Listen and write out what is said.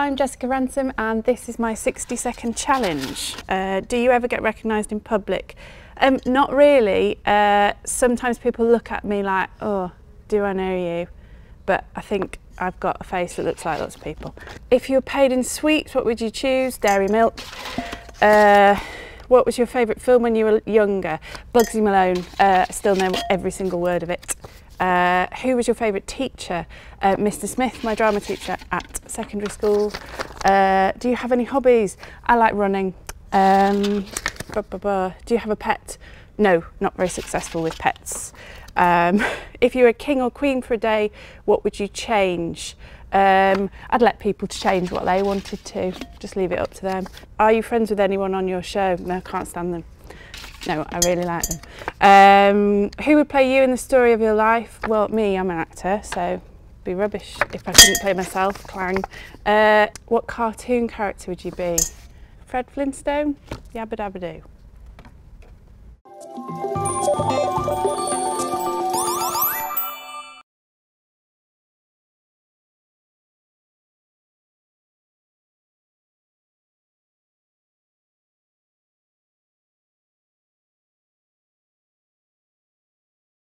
I'm Jessica Ransom and this is my 60 second challenge. Uh, do you ever get recognised in public? Um, not really. Uh, sometimes people look at me like, oh, do I know you? But I think I've got a face that looks like lots of people. If you were paid in sweets, what would you choose? Dairy milk. Uh, what was your favourite film when you were younger? Bugsy Malone. Uh, I still know every single word of it. Uh, who was your favourite teacher? Uh, Mr Smith, my drama teacher at secondary school. Uh, do you have any hobbies? I like running. Um, blah, blah, blah. Do you have a pet? No, not very successful with pets. Um, if you were king or queen for a day, what would you change? Um, I'd let people change what they wanted to, just leave it up to them. Are you friends with anyone on your show? No, I can't stand them. No, I really like them. Um, who would play you in the story of your life? Well, me, I'm an actor, so be rubbish if I couldn't play myself, clang. Uh, what cartoon character would you be? Fred Flintstone? Yabba dabba doo.